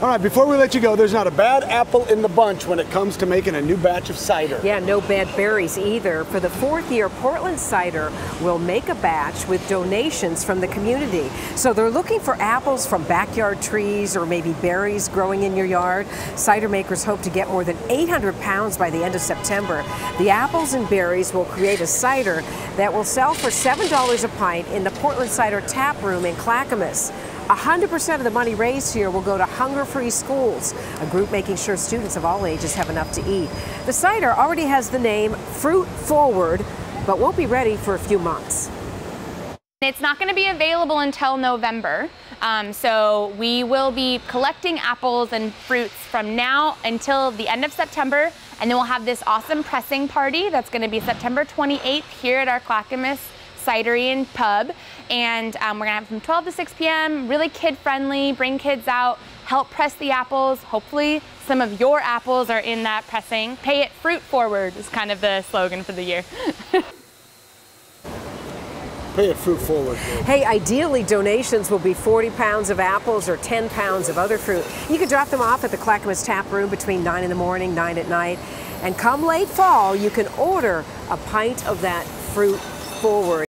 All right, before we let you go, there's not a bad apple in the bunch when it comes to making a new batch of cider. Yeah, no bad berries either. For the fourth year, Portland Cider will make a batch with donations from the community. So they're looking for apples from backyard trees or maybe berries growing in your yard. Cider makers hope to get more than 800 pounds by the end of September. The apples and berries will create a cider that will sell for $7 a pint in the Portland Cider Tap Room in Clackamas. 100% of the money raised here will go to Hunger Free Schools, a group making sure students of all ages have enough to eat. The cider already has the name Fruit Forward, but won't be ready for a few months. It's not going to be available until November. Um, so we will be collecting apples and fruits from now until the end of September. And then we'll have this awesome pressing party that's going to be September 28th here at our Clackamas Cidery and Pub. And um, we're gonna have from 12 to 6 p.m., really kid friendly, bring kids out, help press the apples. Hopefully some of your apples are in that pressing. Pay it fruit forward is kind of the slogan for the year. Pay it fruit forward. Hey, ideally donations will be 40 pounds of apples or 10 pounds of other fruit. You can drop them off at the Clackamas Tap Room between 9 in the morning, 9 at night. And come late fall, you can order a pint of that fruit forward.